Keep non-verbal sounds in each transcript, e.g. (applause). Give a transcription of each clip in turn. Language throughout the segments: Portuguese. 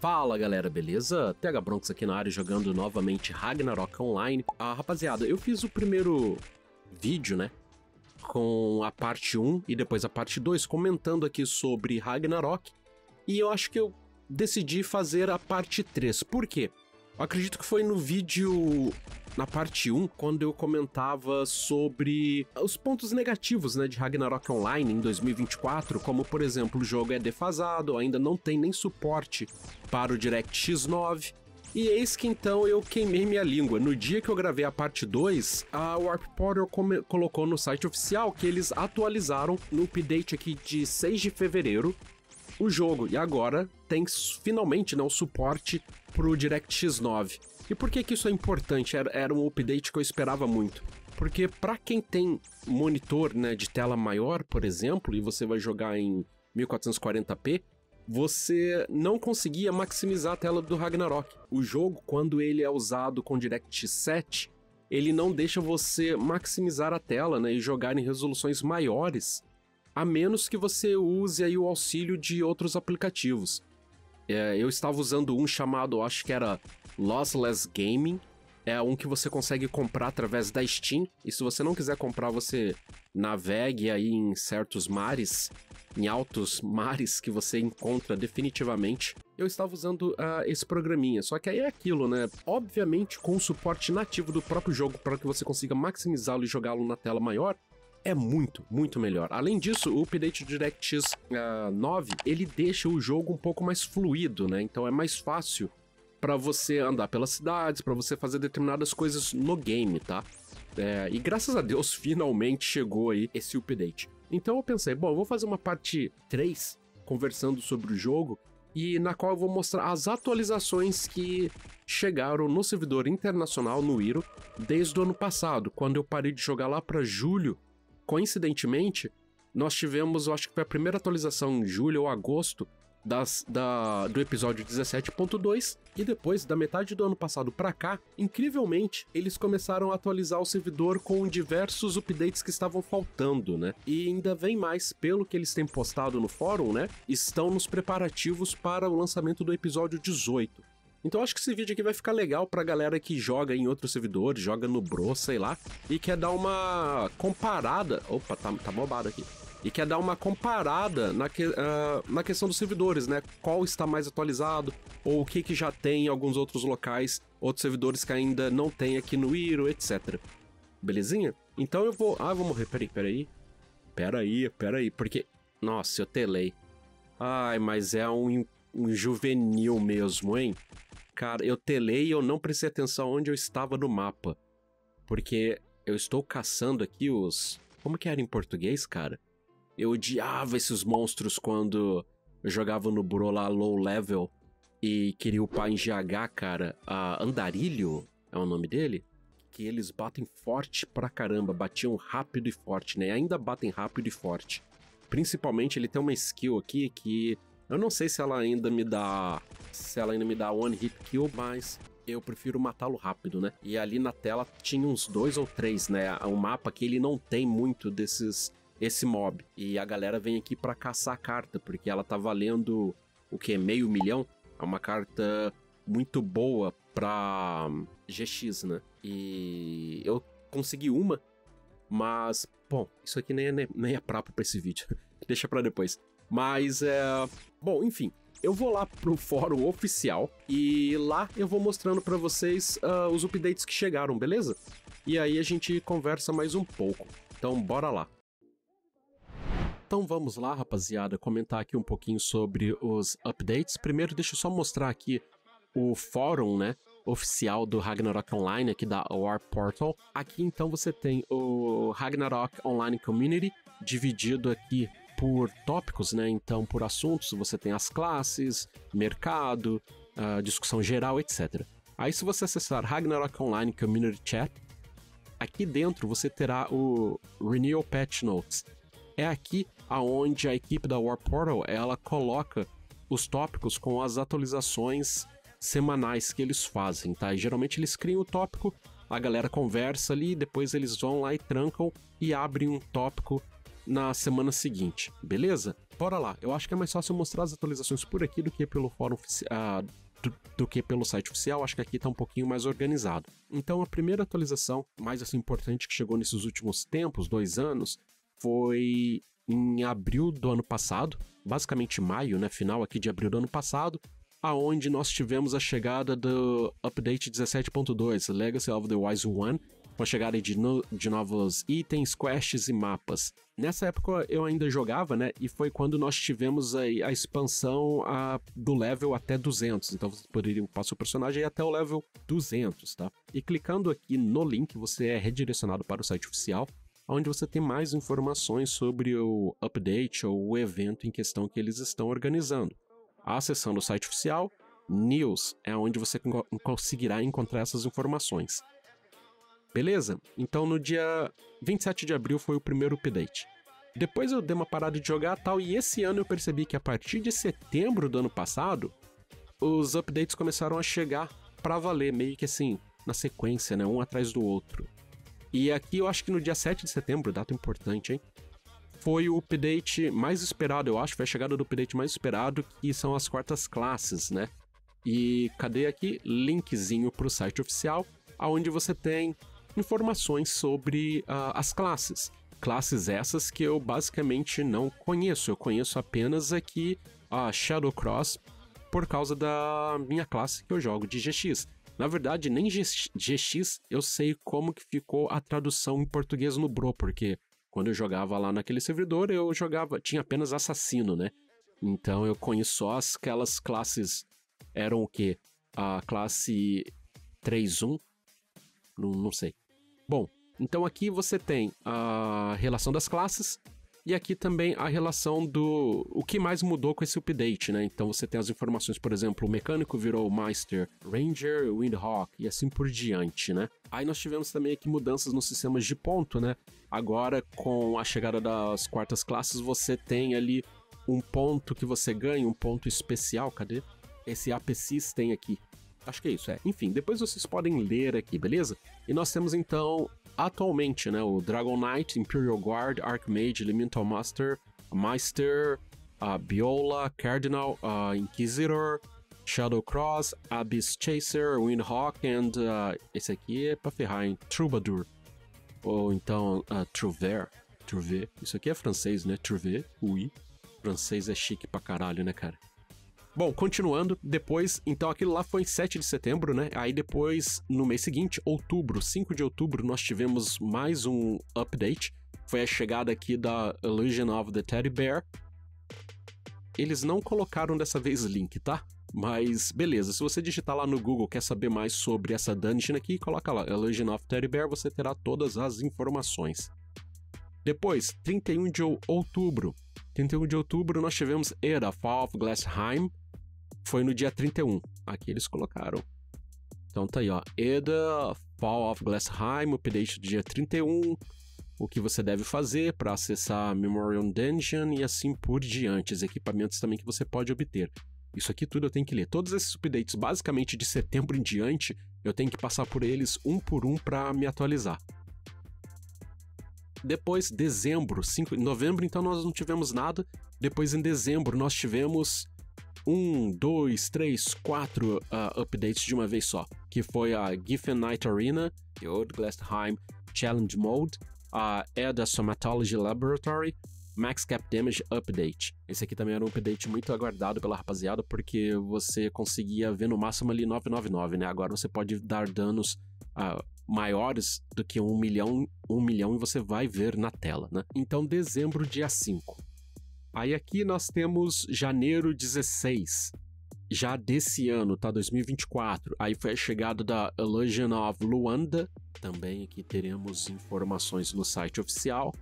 Fala galera, beleza? TH Bronx aqui na área jogando novamente Ragnarok Online. Ah, rapaziada, eu fiz o primeiro vídeo, né? Com a parte 1 e depois a parte 2, comentando aqui sobre Ragnarok. E eu acho que eu decidi fazer a parte 3. Por quê? Eu acredito que foi no vídeo na parte 1, quando eu comentava sobre os pontos negativos né, de Ragnarok Online em 2024, como por exemplo o jogo é defasado, ainda não tem nem suporte para o DirectX 9. E eis que então eu queimei minha língua. No dia que eu gravei a parte 2, a Warp Portal colocou no site oficial que eles atualizaram no update aqui de 6 de fevereiro o jogo. E agora tem finalmente né, o suporte pro DirectX 9. E por que, que isso é importante? Era, era um update que eu esperava muito. Porque para quem tem monitor né, de tela maior, por exemplo, e você vai jogar em 1440p, você não conseguia maximizar a tela do Ragnarok. O jogo, quando ele é usado com DirectX 7, ele não deixa você maximizar a tela né, e jogar em resoluções maiores, a menos que você use aí o auxílio de outros aplicativos. É, eu estava usando um chamado, acho que era Lossless Gaming. É um que você consegue comprar através da Steam. E se você não quiser comprar, você navegue aí em certos mares, em altos mares que você encontra definitivamente. Eu estava usando uh, esse programinha, só que aí é aquilo, né? Obviamente, com o suporte nativo do próprio jogo para que você consiga maximizá-lo e jogá-lo na tela maior, é muito, muito melhor. Além disso, o update DirectX uh, 9, ele deixa o jogo um pouco mais fluido, né? Então é mais fácil para você andar pelas cidades, para você fazer determinadas coisas no game, tá? É, e graças a Deus, (laughs) finalmente chegou aí esse update. Então eu pensei, bom, eu vou fazer uma parte 3 conversando sobre o jogo e na qual eu vou mostrar as atualizações que chegaram no servidor internacional no Iro desde o ano passado, quando eu parei de jogar lá para julho Coincidentemente, nós tivemos, eu acho que foi a primeira atualização em julho ou agosto das, da, do episódio 17.2 e depois, da metade do ano passado para cá, incrivelmente, eles começaram a atualizar o servidor com diversos updates que estavam faltando, né? E ainda vem mais, pelo que eles têm postado no fórum, né? Estão nos preparativos para o lançamento do episódio 18. Então acho que esse vídeo aqui vai ficar legal pra galera que joga em outros servidores, joga no Bro, sei lá, e quer dar uma comparada. Opa, tá, tá bobado aqui. E quer dar uma comparada na, que, uh, na questão dos servidores, né? Qual está mais atualizado, ou o que, que já tem em alguns outros locais, outros servidores que ainda não tem aqui no Iro, etc. Belezinha? Então eu vou. Ah, eu vou morrer. Peraí, peraí. Peraí, peraí. Porque. Nossa, eu telei. Ai, mas é um, um juvenil mesmo, hein? Cara, eu telei e eu não prestei atenção onde eu estava no mapa. Porque eu estou caçando aqui os. Como que era em português, cara? Eu odiava esses monstros quando eu jogava no Bro lá low level e queria upar em GH, cara. A Andarilho é o nome dele? Que eles batem forte pra caramba, batiam rápido e forte, né? Ainda batem rápido e forte. Principalmente ele tem uma skill aqui que eu não sei se ela ainda me dá. Se ela ainda me dá one hit kill, mas eu prefiro matá-lo rápido, né? E ali na tela tinha uns dois ou três, né? Um mapa que ele não tem muito desses. Esse mob. E a galera vem aqui para caçar a carta, porque ela tá valendo o que? Meio milhão? É uma carta muito boa pra GX, né? E eu consegui uma, mas, bom, isso aqui nem é, nem é prapo pra esse vídeo. (laughs) Deixa pra depois. Mas é. Bom, enfim. Eu vou lá pro fórum oficial e lá eu vou mostrando para vocês uh, os updates que chegaram, beleza? E aí a gente conversa mais um pouco. Então bora lá. Então vamos lá, rapaziada, comentar aqui um pouquinho sobre os updates. Primeiro, deixa eu só mostrar aqui o fórum, né? Oficial do Ragnarok Online aqui da War Portal. Aqui então você tem o Ragnarok Online Community dividido aqui por tópicos, né? Então, por assuntos, você tem as classes, mercado, uh, discussão geral, etc. Aí, se você acessar Ragnarok Online Community Chat, aqui dentro você terá o Renewal Patch Notes. É aqui aonde a equipe da War Portal ela coloca os tópicos com as atualizações semanais que eles fazem, tá? E geralmente eles criam o tópico, a galera conversa ali, depois eles vão lá e trancam e abrem um tópico na semana seguinte, beleza? bora lá. Eu acho que é mais fácil mostrar as atualizações por aqui do que pelo fórum uh, do, do, que pelo site oficial. Acho que aqui tá um pouquinho mais organizado. Então, a primeira atualização, mais assim importante que chegou nesses últimos tempos, dois anos, foi em abril do ano passado, basicamente maio, né? Final aqui de abril do ano passado, aonde nós tivemos a chegada do update 17.2, Legacy of the Wise One, com a chegada de, no, de novos itens, quests e mapas. Nessa época eu ainda jogava, né? E foi quando nós tivemos a, a expansão a, do level até 200. Então você poderia passar o personagem até o level 200, tá? E clicando aqui no link, você é redirecionado para o site oficial, onde você tem mais informações sobre o update ou o evento em questão que eles estão organizando. Acessando o site oficial, News é onde você conseguirá encontrar essas informações. Beleza? Então no dia 27 de abril foi o primeiro update. Depois eu dei uma parada de jogar tal, e esse ano eu percebi que a partir de setembro do ano passado, os updates começaram a chegar para valer, meio que assim, na sequência, né? Um atrás do outro. E aqui eu acho que no dia 7 de setembro, data importante, hein? Foi o update mais esperado, eu acho, foi a chegada do update mais esperado, que são as quartas classes, né? E cadê aqui? Linkzinho pro site oficial, aonde você tem informações sobre uh, as classes. Classes essas que eu basicamente não conheço. Eu conheço apenas aqui a Shadowcross por causa da minha classe que eu jogo de GX. Na verdade, nem GX eu sei como que ficou a tradução em português no Bro, porque quando eu jogava lá naquele servidor, eu jogava, tinha apenas assassino, né? Então eu conheço só aquelas classes eram o quê? A classe 3-1, não, não sei. Bom, então aqui você tem a relação das classes e aqui também a relação do o que mais mudou com esse update, né? Então você tem as informações, por exemplo, o mecânico virou Master, Ranger, Windhawk e assim por diante, né? Aí nós tivemos também aqui mudanças nos sistemas de ponto, né? Agora com a chegada das quartas classes você tem ali um ponto que você ganha, um ponto especial, cadê? Esse AP System aqui, Acho que é isso, é. Enfim, depois vocês podem ler aqui, beleza? E nós temos então, atualmente, né, o Dragon Knight, Imperial Guard, Archmage, Elemental Master, Meister, a Biola, Cardinal, uh, Inquisitor, Shadow Cross, Abyss Chaser, Windhawk and uh, esse aqui é pra ferrar, hein? Troubadour. Ou então uh, Trouver. Trouver. Isso aqui é francês, né? Trouver. Oui. Francês é chique pra caralho, né, cara? Bom, continuando, depois, então aquilo lá foi em 7 de setembro, né? Aí depois, no mês seguinte, outubro, 5 de outubro, nós tivemos mais um update. Foi a chegada aqui da Illusion of the Teddy Bear. Eles não colocaram dessa vez link, tá? Mas beleza, se você digitar lá no Google, quer saber mais sobre essa dungeon aqui, coloca lá Illusion of Teddy Bear, você terá todas as informações. Depois, 31 de outubro. 31 de outubro nós tivemos Era Fall of Glassheim, foi no dia 31. Aqui eles colocaram. Então tá aí, ó. Eda, Fall of Glassheim, update do dia 31. O que você deve fazer para acessar Memorial Dungeon e assim por diante. Os equipamentos também que você pode obter. Isso aqui tudo eu tenho que ler. Todos esses updates, basicamente de setembro em diante, eu tenho que passar por eles um por um para me atualizar. Depois, dezembro, 5, novembro, então nós não tivemos nada. Depois, em dezembro, nós tivemos um, dois, três, quatro uh, updates de uma vez só, que foi a Giffen Night Arena, The Old Glassheim Challenge Mode, a Eda Somatology Laboratory, Max Cap Damage Update. Esse aqui também era um update muito aguardado pela rapaziada, porque você conseguia ver no máximo ali 999, né? Agora você pode dar danos uh, maiores do que um milhão, um milhão e você vai ver na tela, né? Então, dezembro, dia 5. Aí aqui nós temos janeiro 16, já desse ano, tá? 2024. Aí foi a chegada da Illusion of Luanda. Também aqui teremos informações no site oficial.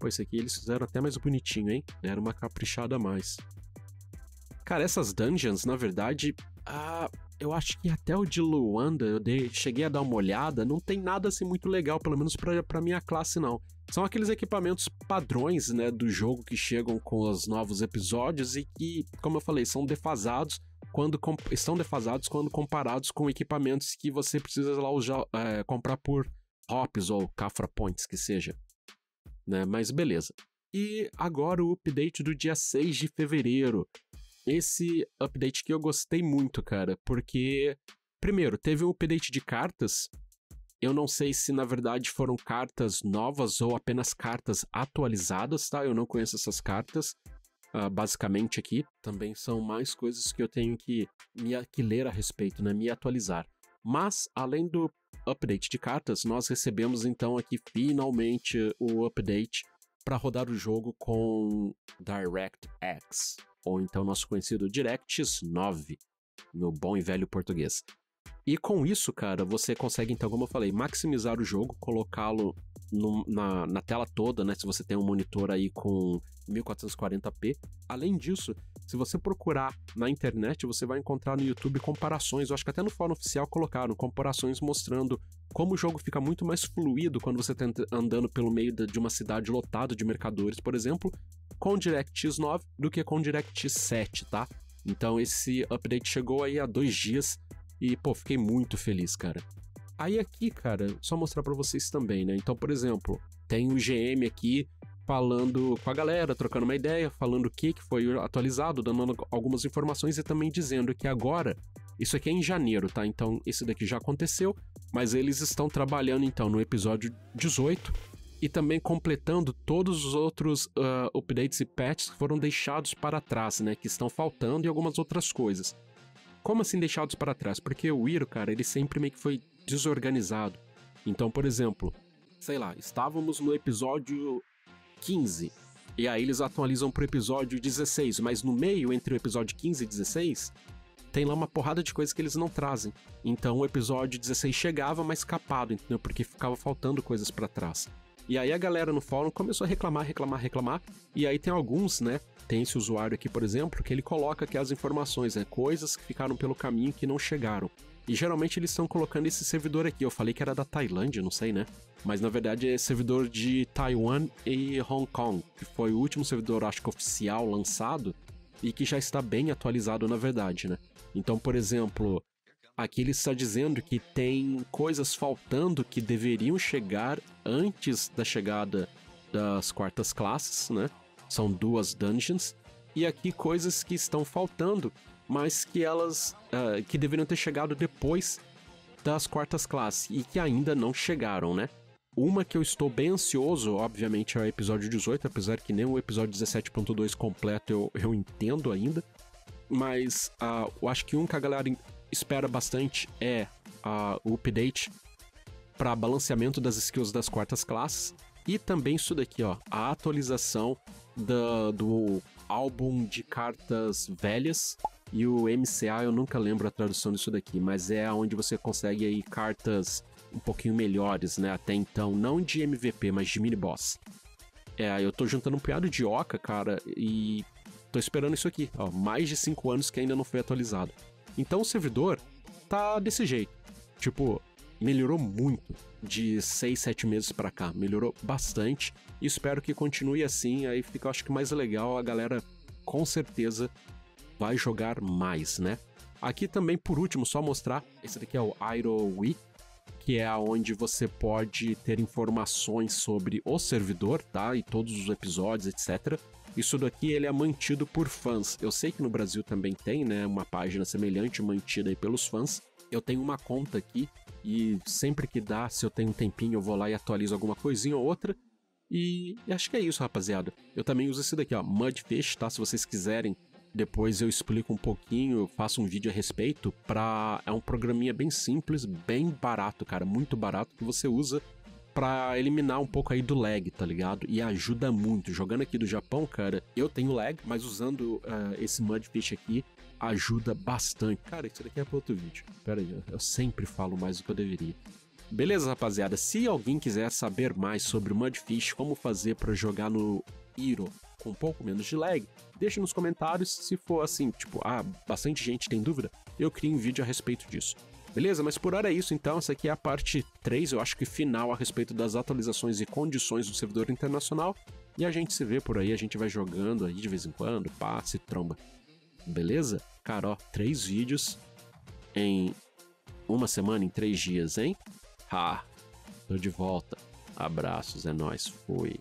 Pô, esse aqui eles fizeram até mais bonitinho, hein? Deram uma caprichada a mais. Cara, essas dungeons, na verdade, ah, eu acho que até o de Luanda, eu dei, cheguei a dar uma olhada, não tem nada assim muito legal, pelo menos pra minha classe, não. São aqueles equipamentos padrões, né, do jogo que chegam com os novos episódios e que, como eu falei, são defasados quando estão defasados quando comparados com equipamentos que você precisa lá usar, é, comprar por hops ou cafra points que seja, né? Mas beleza. E agora o update do dia 6 de fevereiro. Esse update que eu gostei muito, cara, porque primeiro, teve um update de cartas. Eu não sei se na verdade foram cartas novas ou apenas cartas atualizadas, tá? Eu não conheço essas cartas. Uh, basicamente aqui também são mais coisas que eu tenho que, me, que ler a respeito, né? Me atualizar. Mas, além do update de cartas, nós recebemos então aqui finalmente o update para rodar o jogo com DirectX, ou então nosso conhecido DirectX 9, no bom e velho português. E com isso, cara, você consegue, então, como eu falei, maximizar o jogo, colocá-lo na, na tela toda, né? Se você tem um monitor aí com 1440p. Além disso, se você procurar na internet, você vai encontrar no YouTube comparações. Eu acho que até no fórum oficial colocaram comparações mostrando como o jogo fica muito mais fluido quando você está andando pelo meio de uma cidade lotada de mercadores, por exemplo, com DirectX 9 do que com DirectX 7, tá? Então esse update chegou aí há dois dias e, pô, fiquei muito feliz, cara. Aí aqui, cara, só mostrar para vocês também, né? Então, por exemplo, tem o GM aqui falando com a galera, trocando uma ideia, falando o que, que foi atualizado, dando algumas informações e também dizendo que agora, isso aqui é em janeiro, tá? Então, esse daqui já aconteceu, mas eles estão trabalhando então no episódio 18 e também completando todos os outros uh, updates e patches que foram deixados para trás, né? Que estão faltando e algumas outras coisas. Como assim deixados para trás? Porque o Iro, cara, ele sempre meio que foi desorganizado. Então, por exemplo, sei lá, estávamos no episódio 15 e aí eles atualizam pro episódio 16, mas no meio entre o episódio 15 e 16 tem lá uma porrada de coisas que eles não trazem. Então o episódio 16 chegava mais capado, entendeu? Porque ficava faltando coisas para trás. E aí a galera no fórum começou a reclamar, reclamar, reclamar. E aí tem alguns, né? Tem esse usuário aqui, por exemplo, que ele coloca aqui as informações, né? Coisas que ficaram pelo caminho que não chegaram. E geralmente eles estão colocando esse servidor aqui. Eu falei que era da Tailândia, não sei, né? Mas na verdade é servidor de Taiwan e Hong Kong, que foi o último servidor, acho que oficial, lançado e que já está bem atualizado, na verdade, né? Então, por exemplo, aqui ele está dizendo que tem coisas faltando que deveriam chegar antes da chegada das quartas classes, né? São duas dungeons. E aqui coisas que estão faltando mas que elas uh, que deveriam ter chegado depois das quartas classes e que ainda não chegaram, né? Uma que eu estou bem ansioso, obviamente, é o episódio 18, apesar que nem o episódio 17.2 completo eu, eu entendo ainda. Mas uh, eu acho que um que a galera espera bastante é uh, o update para balanceamento das skills das quartas classes. E também isso daqui, ó, a atualização da, do álbum de cartas velhas e o MCA, eu nunca lembro a tradução disso daqui, mas é onde você consegue aí cartas um pouquinho melhores, né? Até então, não de MVP, mas de mini boss. É, eu tô juntando um punhado de oca, cara, e tô esperando isso aqui, ó, mais de 5 anos que ainda não foi atualizado. Então o servidor tá desse jeito. Tipo, melhorou muito de 6, 7 meses para cá, melhorou bastante. E espero que continue assim, aí fica acho que mais legal a galera com certeza vai jogar mais, né? Aqui também, por último, só mostrar, esse daqui é o IroWe, que é onde você pode ter informações sobre o servidor, tá? E todos os episódios, etc. Isso daqui ele é mantido por fãs. Eu sei que no Brasil também tem, né, uma página semelhante mantida aí pelos fãs. Eu tenho uma conta aqui e sempre que dá, se eu tenho um tempinho, eu vou lá e atualizo alguma coisinha ou outra. E, acho que é isso, rapaziada. Eu também uso esse daqui, ó, Mudfish, tá? Se vocês quiserem depois eu explico um pouquinho, faço um vídeo a respeito. Pra... É um programinha bem simples, bem barato, cara, muito barato, que você usa para eliminar um pouco aí do lag, tá ligado? E ajuda muito. Jogando aqui do Japão, cara, eu tenho lag, mas usando uh, esse Mudfish aqui ajuda bastante. Cara, isso daqui é para outro vídeo. Pera aí, eu sempre falo mais do que eu deveria. Beleza, rapaziada? Se alguém quiser saber mais sobre o Mudfish, como fazer para jogar no Iro com um pouco menos de lag, deixe nos comentários se for assim, tipo, ah, bastante gente tem dúvida, eu crio um vídeo a respeito disso. Beleza? Mas por hora é isso então, essa aqui é a parte 3, eu acho que final a respeito das atualizações e condições do servidor internacional. E a gente se vê por aí, a gente vai jogando aí de vez em quando, passe, tromba. Beleza? Cara, ó, três vídeos em uma semana, em três dias, hein? Ha! Tô de volta. Abraços, é nóis, fui.